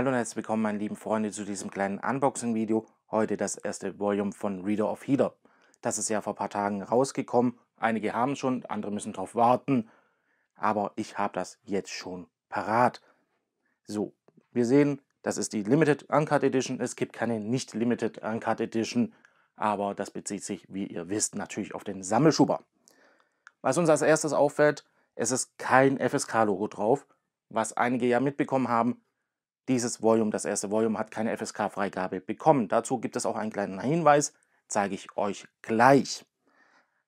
Hallo und herzlich willkommen, meine lieben Freunde, zu diesem kleinen Unboxing-Video. Heute das erste Volume von Reader of Heater. Das ist ja vor ein paar Tagen rausgekommen. Einige haben es schon, andere müssen darauf warten. Aber ich habe das jetzt schon parat. So, wir sehen, das ist die Limited Uncut Edition. Es gibt keine nicht Limited Uncut Edition, aber das bezieht sich, wie ihr wisst, natürlich auf den Sammelschuber. Was uns als erstes auffällt, es ist kein FSK-Logo drauf, was einige ja mitbekommen haben. Dieses Volume, das erste Volume, hat keine FSK-Freigabe bekommen. Dazu gibt es auch einen kleinen Hinweis, zeige ich euch gleich.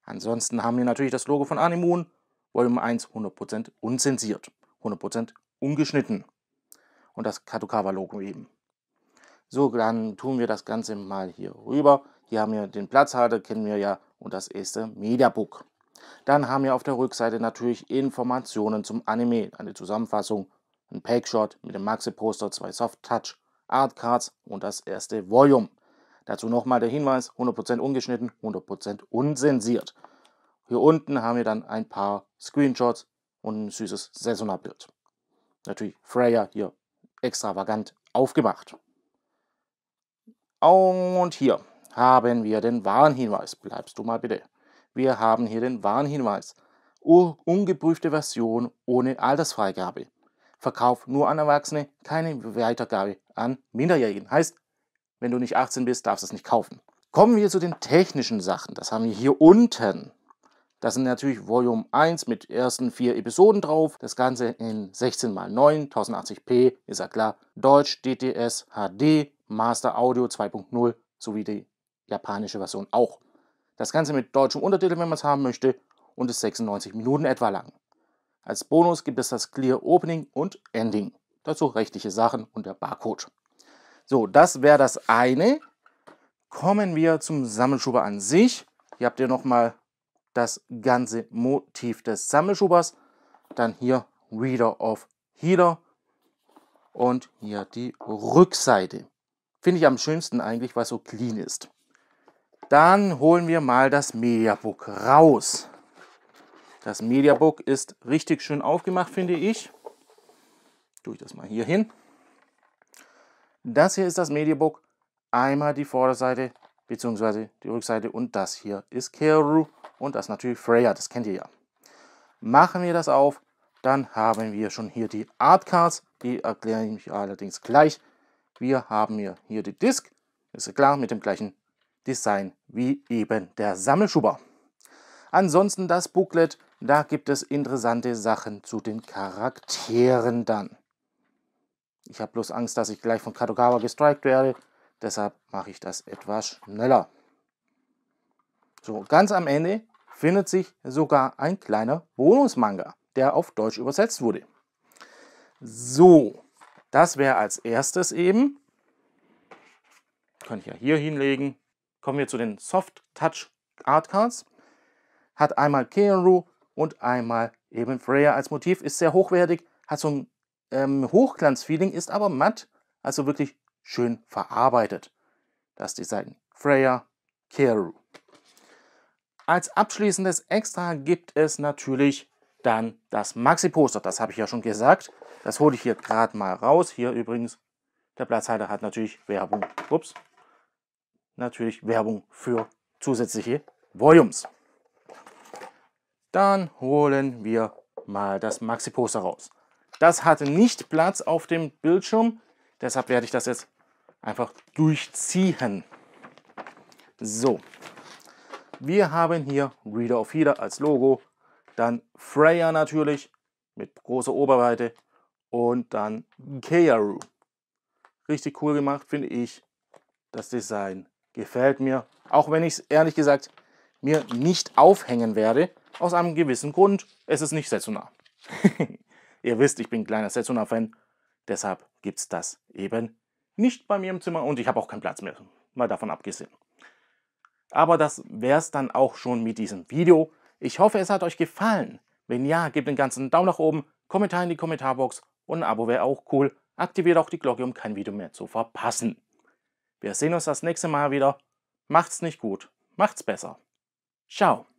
Ansonsten haben wir natürlich das Logo von Animoon, Volume 1 100% unzensiert, 100% ungeschnitten. Und das Kadokawa-Logo eben. So, dann tun wir das Ganze mal hier rüber. Hier haben wir den Platzhalter, kennen wir ja, und das erste Mediabook. Dann haben wir auf der Rückseite natürlich Informationen zum Anime, eine Zusammenfassung ein Packshot mit dem Maxi-Poster, zwei Soft-Touch Artcards und das erste Volume. Dazu nochmal der Hinweis, 100% ungeschnitten, 100% unsensiert. Hier unten haben wir dann ein paar Screenshots und ein süßes Saisonalbild. Natürlich Freya hier extravagant aufgemacht. Und hier haben wir den Warnhinweis. Bleibst du mal bitte. Wir haben hier den Warnhinweis. Ungeprüfte Version ohne Altersfreigabe. Verkauf nur an Erwachsene, keine Weitergabe an Minderjährigen. Heißt, wenn du nicht 18 bist, darfst du es nicht kaufen. Kommen wir zu den technischen Sachen. Das haben wir hier unten. Das sind natürlich Volume 1 mit ersten vier Episoden drauf. Das Ganze in 16 x 9, 1080p, ist ja klar. Deutsch, DTS, HD, Master Audio 2.0 sowie die japanische Version auch. Das Ganze mit deutschem Untertitel, wenn man es haben möchte, und ist 96 Minuten etwa lang. Als Bonus gibt es das Clear Opening und Ending. Dazu rechtliche Sachen und der Barcode. So, das wäre das eine. Kommen wir zum Sammelschuber an sich. Hier habt ihr nochmal das ganze Motiv des Sammelschubers. Dann hier Reader of Heater. Und hier die Rückseite. Finde ich am schönsten eigentlich, weil es so clean ist. Dann holen wir mal das Mediabook raus. Das Mediabook ist richtig schön aufgemacht, finde ich. Tue ich das mal hier hin. Das hier ist das Mediabook. Einmal die Vorderseite bzw. die Rückseite und das hier ist Keru und das natürlich Freya, das kennt ihr ja. Machen wir das auf, dann haben wir schon hier die Artcards, die erkläre ich allerdings gleich. Wir haben hier, hier die Disk, ist klar, mit dem gleichen Design wie eben der Sammelschuber. Ansonsten das Booklet, da gibt es interessante Sachen zu den Charakteren dann. Ich habe bloß Angst, dass ich gleich von Kadokawa gestrikt werde. Deshalb mache ich das etwas schneller. So, ganz am Ende findet sich sogar ein kleiner Bonusmanga, der auf Deutsch übersetzt wurde. So, das wäre als erstes eben. Kann ich ja hier hinlegen. Kommen wir zu den Soft Touch Art Cards hat einmal Keanu und einmal eben Freya als Motiv, ist sehr hochwertig, hat so ein ähm, Hochglanzfeeling, ist aber matt, also wirklich schön verarbeitet. Das Design Freya, Keru. Als abschließendes Extra gibt es natürlich dann das Maxi-Poster, das habe ich ja schon gesagt. Das hole ich hier gerade mal raus. Hier übrigens, der Platzhalter hat natürlich Werbung, ups, natürlich Werbung für zusätzliche Volumes. Dann holen wir mal das Maxi-Poster raus. Das hatte nicht Platz auf dem Bildschirm, deshalb werde ich das jetzt einfach durchziehen. So, wir haben hier Reader of Heater als Logo, dann Freya natürlich mit großer Oberweite und dann Kearu. Richtig cool gemacht, finde ich. Das Design gefällt mir, auch wenn ich es ehrlich gesagt mir nicht aufhängen werde, aus einem gewissen Grund. Es ist nicht Setsuna. Ihr wisst, ich bin ein kleiner Setsuna-Fan. Deshalb gibt es das eben nicht bei mir im Zimmer und ich habe auch keinen Platz mehr. Mal davon abgesehen. Aber das wäre es dann auch schon mit diesem Video. Ich hoffe, es hat euch gefallen. Wenn ja, gebt den ganzen Daumen nach oben, Kommentar in die Kommentarbox und ein Abo wäre auch cool. Aktiviert auch die Glocke, um kein Video mehr zu verpassen. Wir sehen uns das nächste Mal wieder. Macht's nicht gut, macht's besser. Ciao.